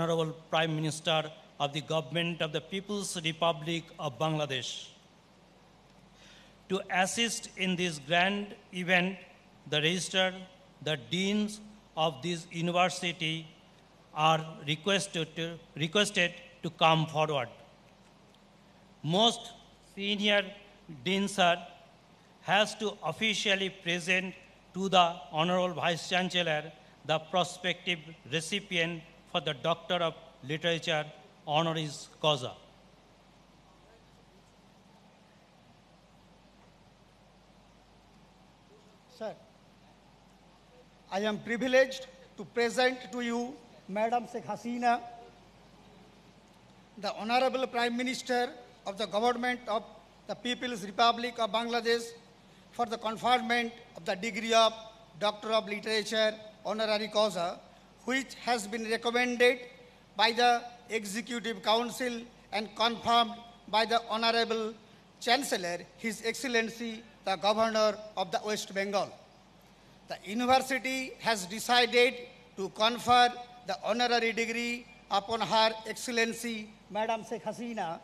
Honorable Prime Minister of the Government of the People's Republic of Bangladesh. To assist in this grand event, the registrar, the deans of this university are requested to, requested to come forward. Most senior dean sir has to officially present to the Honorable Vice Chancellor the prospective recipient for the Doctor of Literature honoris causa. Sir, I am privileged to present to you Madam Sheikh Hasina, the Honorable Prime Minister of the Government of the People's Republic of Bangladesh for the conferment of the degree of Doctor of Literature honorary causa, which has been recommended by the Executive Council and confirmed by the Honorable Chancellor, His Excellency, the Governor of the West Bengal. The university has decided to confer the honorary degree upon Her Excellency, Madam Sheikh Hasina,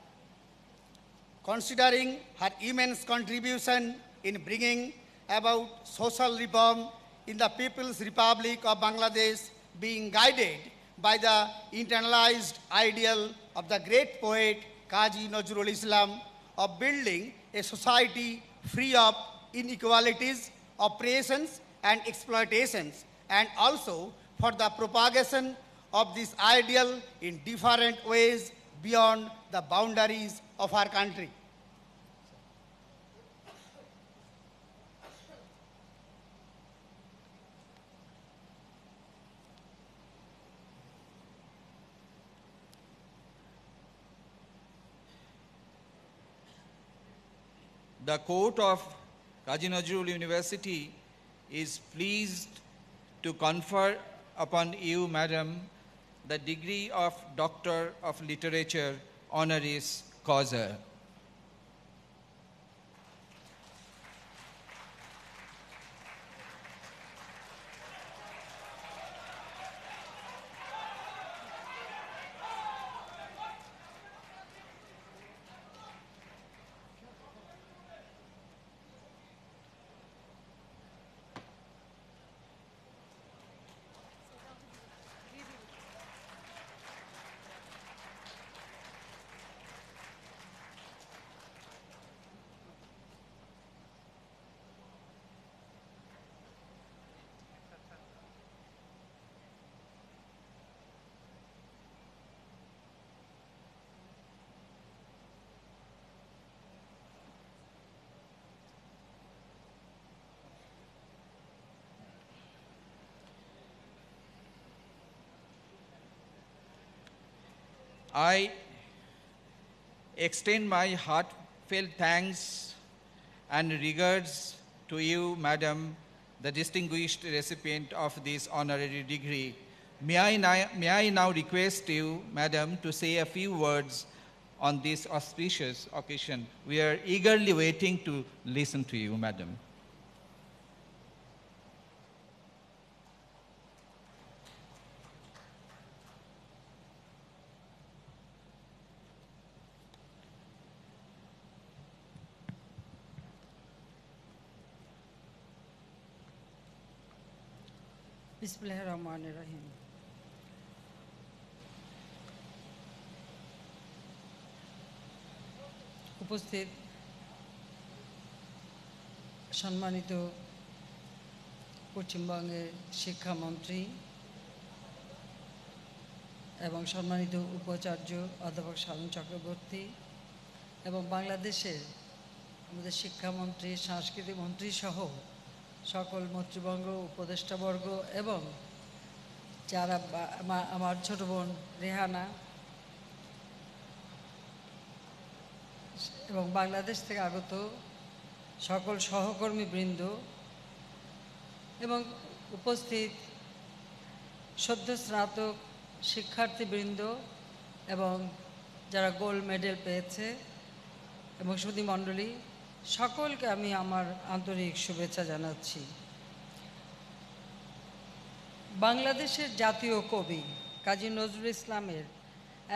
considering her immense contribution in bringing about social reform in the People's Republic of Bangladesh, being guided by the internalized ideal of the great poet Kazi Nazrul Islam of building a society free of inequalities, oppressions, and exploitations, and also for the propagation of this ideal in different ways beyond the boundaries of our country. The court of Kaji University is pleased to confer upon you, madam, the degree of Doctor of Literature honoris causa. I extend my heartfelt thanks and regards to you, Madam, the distinguished recipient of this honorary degree. May I, now, may I now request you, Madam, to say a few words on this auspicious occasion? We are eagerly waiting to listen to you, Madam. বিসমিল্লাহ রহমান রহিম। উপস্থিত সম্মানিত পশ্চিমবঙ্গের শিক্ষামন্ত্রী এবং সম্মানিত উপাচার্য অধ্যাপক সাধন চক্রবর্তী এবং বাংলাদেশের আমাদের শিক্ষামন্ত্রী, সাংস্কৃতিক মন্ত্রী সহ সকল মন্ত্রীবর্গ উপদেষ্টাবর্গ এবং যারা আমার ছোট বোন রেহানা এবং বাংলাদেশ থেকে আগত সকল সহকর্মীবৃন্দ এবং উপস্থিত সদ্য স্নাতক শিক্ষার্থীবৃন্দ এবং যারা গোল্ড মেডেল পেয়েছে এবং সুধী মণ্ডলী সকলকে আমি আমার আন্তরিক শুভেচ্ছা জানাচ্ছি। বাংলাদেশের জাতীয় কবি কাজী নজরুল ইসলামের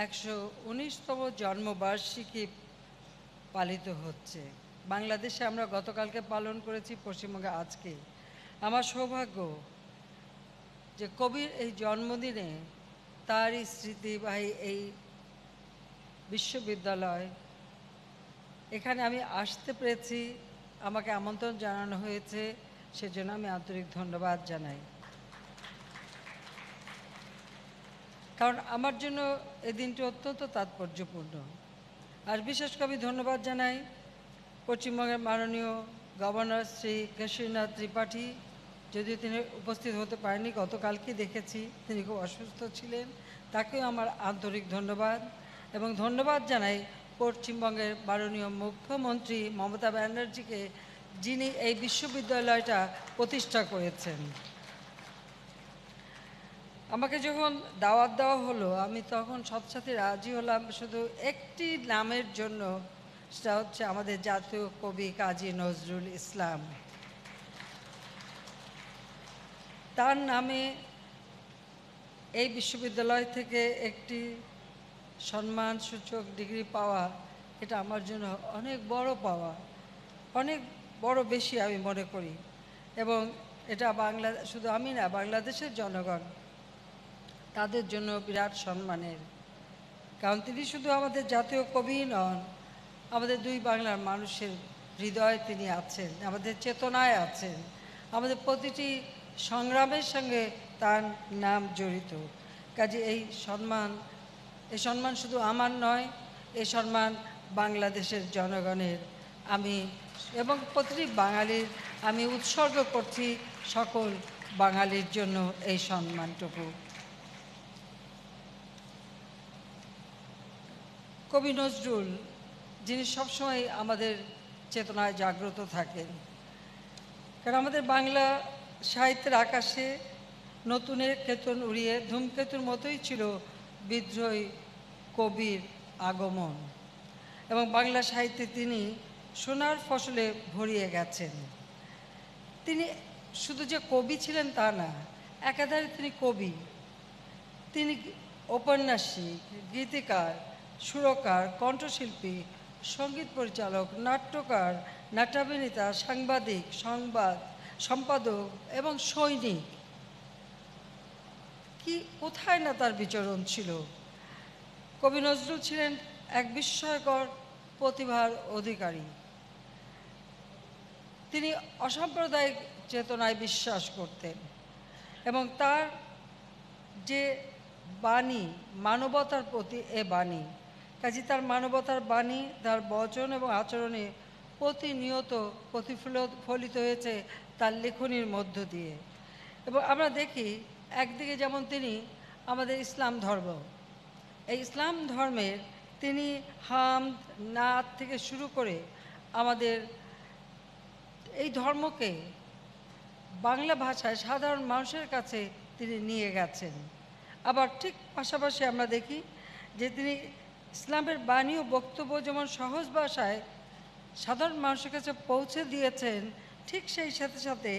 একশো উনিশতম জন্মবার্ষিকী পালিত হচ্ছে। বাংলাদেশে আমরা গতকালকে পালন করেছি, পশ্চিমবঙ্গে আজকে। আমার সৌভাগ্য যে কবির এই জন্মদিনে তারই স্মৃতিবাহী এই বিশ্ববিদ্যালয় এখানে আমি আসতে পেরেছি। আমাকে আমন্ত্রণ জানানো হয়েছে। সেজন্য আমি আন্তরিক ধন্যবাদ জানাই। কারণ আমার জন্য এই দিনটি অত্যন্ত তাৎপর্যপূর্ণ। আর বিশেষ করে আমি ধন্যবাদ জানাই পশ্চিমবঙ্গের মাননীয় গভর্নর শ্রী কেশরীনাথ ত্রিপাঠী। যদিও তিনি উপস্থিত হতে পারেননি, গতকালকে দেখেছি তিনি খুব অসুস্থ ছিলেন। তাকেও আমার আন্তরিক ধন্যবাদ এবং ধন্যবাদ জানাই পশ্চিমবঙ্গের মাননীয় মুখ্যমন্ত্রী মমতা ব্যানার্জিকে, যিনি এই বিশ্ববিদ্যালয়টা প্রতিষ্ঠা করেছেন। আমাকে যখন দাওয়াত দেওয়া হলো, আমি তখন সাথে রাজি হলাম, শুধু একটি নামের জন্য, সেটা হচ্ছে আমাদের জাতীয় কবি কাজী নজরুল ইসলাম। তার নামে এই বিশ্ববিদ্যালয় থেকে একটি সম্মানসূচক ডিগ্রি পাওয়া, এটা আমার জন্য অনেক বড় পাওয়া। অনেক বড় বেশি আমি মনে করি। এবং এটা বাংলা, শুধু আমি না, বাংলাদেশের জনগণ, তাদের জন্য বিরাট সম্মানের। কারণ তিনি শুধু আমাদের জাতীয় কবি নন, আমাদের দুই বাংলার মানুষের হৃদয়ে তিনি আছেন, আমাদের চেতনায় আছেন, আমাদের প্রতিটি সংগ্রামের সঙ্গে তার নাম জড়িত। কাজে এই সম্মান এই সম্মান শুধু আমার নয়, এ সম্মান বাংলাদেশের জনগণের। আমি এবং প্রতিটি বাঙালির, আমি উৎসর্গ করছি সকল বাঙালির জন্য এই সম্মানটুকু। কবি নজরুল, যিনি সবসময় আমাদের চেতনায় জাগ্রত থাকেন, কারণ আমাদের বাংলা সাহিত্যের আকাশে নতুনের কেতন উড়িয়ে ধূমকেতুর মতোই ছিল বিদ্রোহী কবির আগমন। এবং বাংলা সাহিত্যে তিনি সোনার ফসলে ভরিয়ে গেছেন। তিনি শুধু যে কবি ছিলেন তা না, একাধারে তিনি কবি। তিনি ঔপন্যাসিক, গীতিকার, সুরকার, কণ্ঠশিল্পী, সংগীত পরিচালক, নাট্যকার, নাট্যাভিনেতা, সাংবাদিক, সংবাদ সম্পাদক এবং সৈনিক। কি, কোথায় না তার বিচরণ ছিল? কবি নজরুল ছিলেন এক বিস্ময়কর প্রতিভার অধিকারী। তিনি অসাম্প্রদায়িক চেতনায় বিশ্বাস করতেন এবং তার যে বাণী, মানবতার প্রতি এ বাণী, কাজে তার মানবতার বাণী, তার বচন এবং আচরণে প্রতিনিয়ত প্রতিফলিত ফলিত হয়েছে তার লেখনীর মধ্য দিয়ে। এবং আমরা দেখি একদিকে যেমন তিনি আমাদের ইসলাম ধর্ম, এই ইসলাম ধর্মের তিনি হাম নাথ থেকে শুরু করে আমাদের এই ধর্মকে বাংলা ভাষায় সাধারণ মানুষের কাছে তিনি নিয়ে গেছেন। আবার ঠিক পাশাপাশি আমরা দেখি যে তিনি ইসলামের বাণী ও বক্তব্য যেমন সহজ ভাষায় সাধারণ মানুষের কাছে পৌঁছে দিয়েছেন, ঠিক সেই সাথে সাথে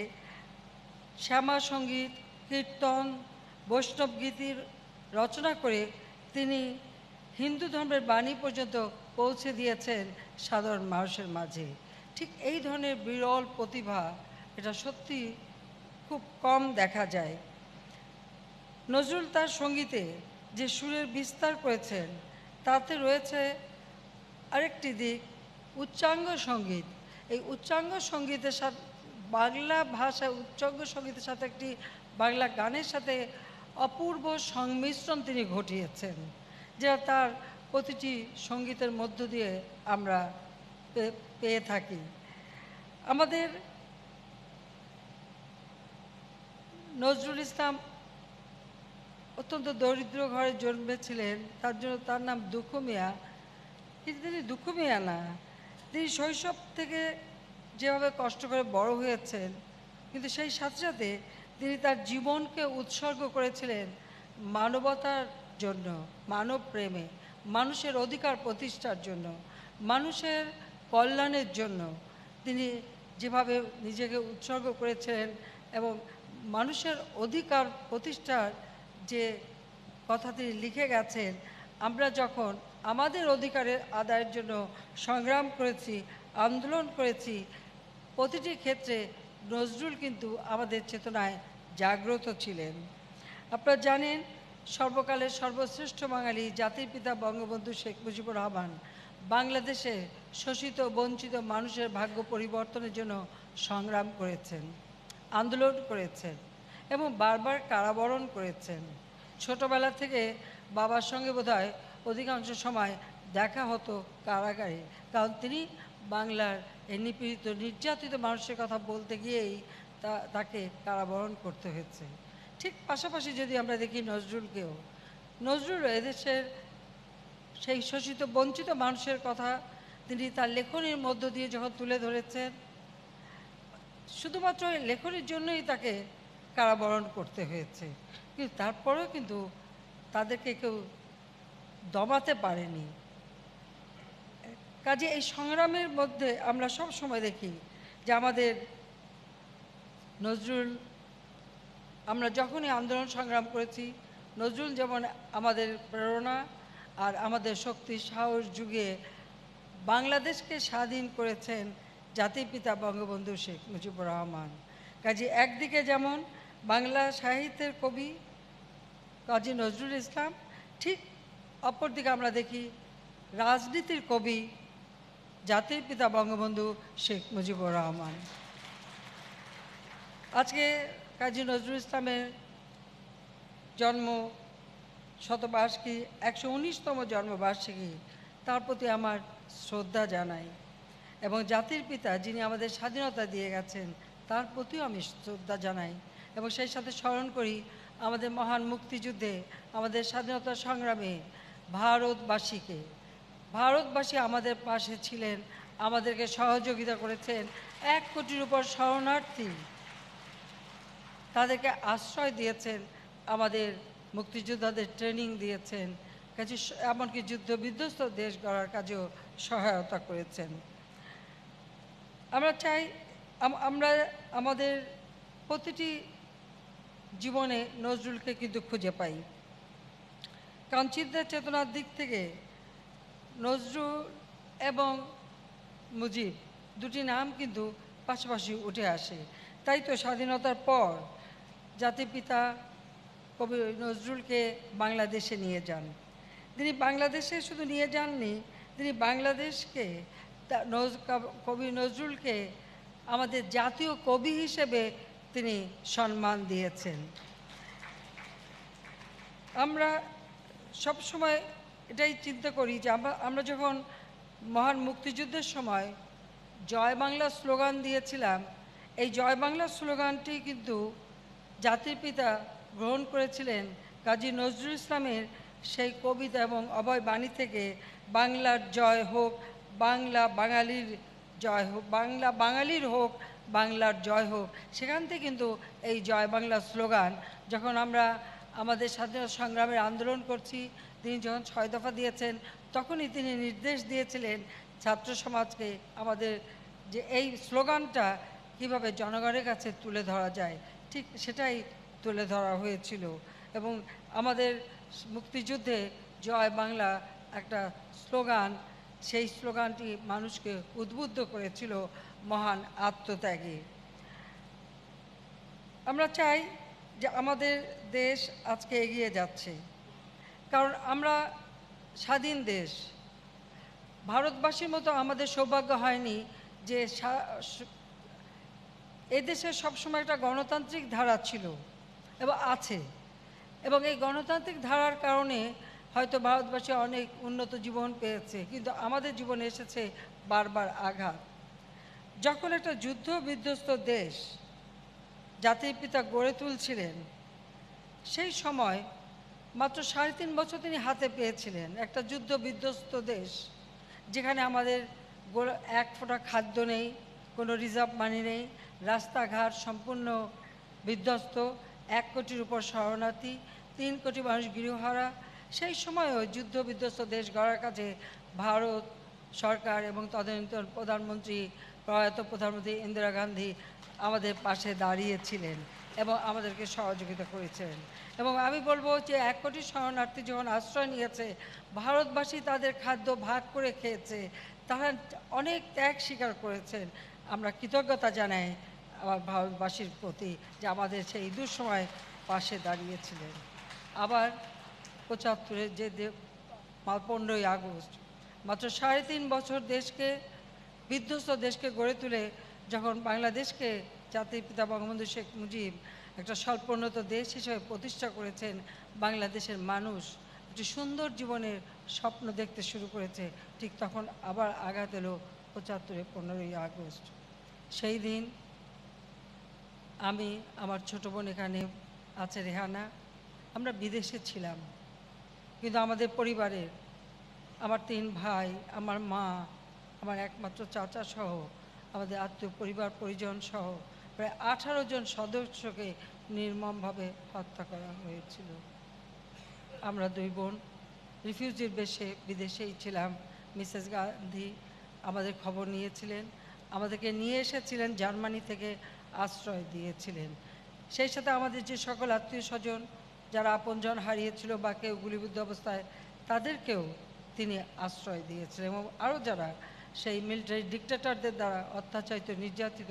শ্যামা সংগীত কীর্তন, বৈষ্ণব গীতির রচনা করে তিনি হিন্দু ধর্মের বাণী পর্যন্ত পৌঁছে দিয়েছেন সাধারণ মানুষের মাঝে। ঠিক এই ধরনের বিরল প্রতিভা এটা সত্যি খুব কম দেখা যায়। নজরুল তার সঙ্গীতে যে সুরের বিস্তার করেছেন, তাতে রয়েছে আরেকটি দিক, উচ্চাঙ্গ সংগীত। এই উচ্চাঙ্গ সঙ্গীতের সাথে, বাংলা ভাষায় উচ্চাঙ্গ সঙ্গীতের সাথে একটি বাংলা গানের সাথে অপূর্ব সংমিশ্রণ তিনি ঘটিয়েছেন, যা তার প্রতিটি সঙ্গীতের মধ্য দিয়ে আমরা পেয়ে থাকি। আমাদের নজরুল ইসলাম অত্যন্ত দরিদ্র ঘরে জন্মেছিলেন, তার জন্য তার নাম দুঃখ মিয়া কিন্তু তিনি দুঃখ মিয়া না। তিনি শৈশব থেকে যেভাবে কষ্ট করে বড় হয়েছেন, কিন্তু সেই সাথে সাথে তিনি তার জীবনকে উৎসর্গ করেছিলেন মানবতার জন্য, মানব প্রেমে, মানুষের অধিকার প্রতিষ্ঠার জন্য, মানুষের কল্যাণের জন্য। তিনি যেভাবে নিজেকে উৎসর্গ করেছিলেন এবং মানুষের অধিকার প্রতিষ্ঠার যে কথা তিনি লিখে গেছেন, আমরা যখন আমাদের অধিকারের আদায়ের জন্য সংগ্রাম করেছি, আন্দোলন করেছি, প্রতিটি ক্ষেত্রে নজরুল কিন্তু আমাদের চেতনায় জাগ্রত ছিলেন। আপনারা জানেন, সর্বকালের সর্বশ্রেষ্ঠ বাঙালি জাতির পিতা বঙ্গবন্ধু শেখ মুজিবুর রহমান বাংলাদেশে শোষিত, বঞ্চিত মানুষের ভাগ্য পরিবর্তনের জন্য সংগ্রাম করেছেন, আন্দোলন করেছেন এবং বারবার কারাবরণ করেছেন। ছোটবেলা থেকে বাবার সঙ্গে বোধহয় অধিকাংশ সময় দেখা হতো কারাগারে, কারণ তিনি বাংলার এই নিপীড়িত নির্যাতিত মানুষের কথা বলতে গিয়েই তা, তাকে কারাবরণ করতে হয়েছে। ঠিক পাশাপাশি যদি আমরা দেখি নজরুলকেও, নজরুল এদেশের সেই শোষিত, বঞ্চিত মানুষের কথা তিনি তার লেখনীর মধ্য দিয়ে যখন তুলে ধরেছেন, শুধুমাত্র লেখনীর জন্যই তাকে কারাবরণ করতে হয়েছে। কিন্তু তারপরেও কিন্তু তাদেরকে কেউ দমাতে পারেনি। কাজে এই সংগ্রামের মধ্যে আমরা সব সময় দেখি যে আমাদের নজরুল, আমরা যখনই আন্দোলন সংগ্রাম করেছি, নজরুল যেমন আমাদের প্রেরণা আর আমাদের শক্তি, সাহস যুগে বাংলাদেশকে স্বাধীন করেছেন জাতির পিতা বঙ্গবন্ধু শেখ মুজিবুর রহমান। কাজে একদিকে যেমন বাংলা সাহিত্যের কবি কাজী নজরুল ইসলাম, ঠিক অপরদিকে আমরা দেখি রাজনীতির কবি জাতির পিতা বঙ্গবন্ধু শেখ মুজিবুর রহমান। আজকে কাজী নজরুল ইসলামের জন্ম শতবার্ষিকী, একশো উনিশতম জন্মবার্ষিকী, তার প্রতি আমার শ্রদ্ধা জানাই। এবং জাতির পিতা যিনি আমাদের স্বাধীনতা দিয়ে গেছেন, তার প্রতিও আমি শ্রদ্ধা জানাই। এবং সেই সাথে স্মরণ করি আমাদের মহান মুক্তিযুদ্ধে আমাদের স্বাধীনতা সংগ্রামে ভারতবাসীকে। ভারতবাসী আমাদের পাশে ছিলেন, আমাদেরকে সহযোগিতা করেছেন এক কোটির উপর শরণার্থী। তাদেরকে আশ্রয় দিয়েছেন, আমাদের মুক্তিযোদ্ধাদের ট্রেনিং দিয়েছেন, কাজে এমনকি যুদ্ধ বিধ্বস্ত দেশ গড়ার কাজেও সহায়তা করেছেন। আমরা চাই আমরা আমাদের প্রতিটি জীবনে নজরুলকে কিন্তু খুঁজে পাই। কাঞ্চিতদের চেতনার দিক থেকে নজরুল এবং মুজিব দুটি নাম কিন্তু পাশাপাশি উঠে আসে। তাই তো স্বাধীনতার পর জাতির পিতা কবি নজরুলকে বাংলাদেশে নিয়ে যান। তিনি বাংলাদেশে শুধু নিয়ে যাননি, তিনি বাংলাদেশকে কব- নজরুলকে আমাদের জাতীয় কবি হিসেবে তিনি সম্মান দিয়েছেন। আমরা সব সময় এটাই চিন্তা করি যে আমরা আমরা যখন মহান মুক্তিযুদ্ধের সময় জয় বাংলা স্লোগান দিয়েছিলাম, এই জয় বাংলা স্লোগানটি কিন্তু জাতির পিতা গ্রহণ করেছিলেন কাজী নজরুল ইসলামের সেই কবিতা এবং অভয় বাণী থেকে, বাংলার জয় হোক, বাংলা বাঙালির জয় হোক, বাংলা বাঙালির হোক, বাংলার জয় হোক। সেখান থেকে কিন্তু এই জয় বাংলা স্লোগান, যখন আমরা আমাদের স্বাধীনতা সংগ্রামের আন্দোলন করছি। তিনি যখন ছয় দফা দিয়েছেন, তখনই তিনি নির্দেশ দিয়েছিলেন ছাত্র সমাজকে আমাদের যে এই স্লোগানটা কীভাবে জনগণের কাছে তুলে ধরা যায়, ঠিক সেটাই তুলে ধরা হয়েছিল। এবং আমাদের মুক্তিযুদ্ধে জয় বাংলা একটা স্লোগান, সেই স্লোগানটি মানুষকে উদ্বুদ্ধ করেছিল মহান আত্মত্যাগে। আমরা চাই যে আমাদের দেশ আজকে এগিয়ে যাচ্ছে। কারণ আমরা স্বাধীন দেশ। ভারতবাসীর মতো আমাদের সৌভাগ্য হয়নি যে এদেশে সবসময় একটা গণতান্ত্রিক ধারা ছিল এবং আছে। এবং এই গণতান্ত্রিক ধারার কারণে হয়তো ভারতবাসী অনেক উন্নত জীবন পেয়েছে, কিন্তু আমাদের জীবনে এসেছে বারবার আঘাত। যখন একটা যুদ্ধ বিধ্বস্ত দেশ জাতির পিতা গড়ে তুলছিলেন। সেই সময় মাত্র সাড়ে তিন বছর তিনি হাতে পেয়েছিলেন একটা যুদ্ধ বিধ্বস্ত দেশ, যেখানে আমাদের এক ফোঁটা খাদ্য নেই, কোনো রিজার্ভ মানি নেই, রাস্তাঘাট সম্পূর্ণ বিধ্বস্ত, এক কোটির উপর শরণার্থী, তিন কোটি মানুষ গৃহহারা। সেই সময়ও যুদ্ধ বিধ্বস্ত দেশ গড়ার কাছে ভারত সরকার এবং তদানীন্তন প্রধানমন্ত্রী, প্রয়াত প্রধানমন্ত্রী ইন্দিরা গান্ধী আমাদের পাশে দাঁড়িয়েছিলেন এবং আমাদেরকে সহযোগিতা করেছেন। এবং আমি বলব যে এক কোটি শরণার্থী যখন আশ্রয় নিয়েছে, ভারতবাসী তাদের খাদ্য ভাগ করে খেয়েছে, তারা অনেক ত্যাগ স্বীকার করেছেন। আমরা কৃতজ্ঞতা জানাই আমার ভারতবাসীর প্রতি যে আমাদের সেই দুঃসময় পাশে দাঁড়িয়েছিলেন। আবার পঁচাত্তরের যে পনেরোই আগস্ট, মাত্র সাড়ে তিন বছর দেশকে, বিধ্বস্ত দেশকে গড়ে তুলে যখন বাংলাদেশকে জাতির পিতা বঙ্গবন্ধু শেখ মুজিব একটা স্বল্পোন্নত দেশ হিসেবে প্রতিষ্ঠা করেছেন, বাংলাদেশের মানুষ একটি সুন্দর জীবনের স্বপ্ন দেখতে শুরু করেছে, ঠিক তখন আবার আঘাত এলো পঁচাত্তরে পনেরোই আগস্ট। সেই দিন আমি আমার ছোট বোন এখানে আছে রেহানা, আমরা বিদেশে ছিলাম। কিন্তু আমাদের পরিবারের আমার তিন ভাই, আমার মা, আমার একমাত্র চাচা সহ আমাদের আত্মীয় পরিবার, পরিজন সহ প্রায় আঠারো জন সদস্যকে নির্মমভাবে হত্যা করা হয়েছিল। আমরা দুই বোন রিফিউজির বেশে বিদেশেই ছিলাম। মিসেস গান্ধী আমাদের খবর নিয়েছিলেন। আমাদেরকে নিয়ে এসেছিলেন, জার্মানি থেকে আশ্রয় দিয়েছিলেন। সেই সাথে আমাদের যে সকল আত্মীয় স্বজন যারা আপনজন হারিয়েছিল বা কেউ গুলিবিদ্ধ অবস্থায়, তাদেরকেও তিনি আশ্রয় দিয়েছিলেন এবং আরও যারা সেই মিলিটারি ডিক্টেটরদের দ্বারা অত্যাচারিত, নির্যাতিত,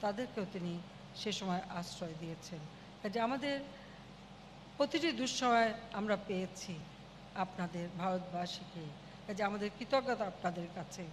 তাদেরকেও তিনি সে সময় আশ্রয় দিয়েছেন। কাজে আমাদের প্রতিটি দুঃসময় আমরা পেয়েছি আপনাদের, ভারতবাসীকে। কাজে আমাদের কৃতজ্ঞতা আপনাদের কাছে।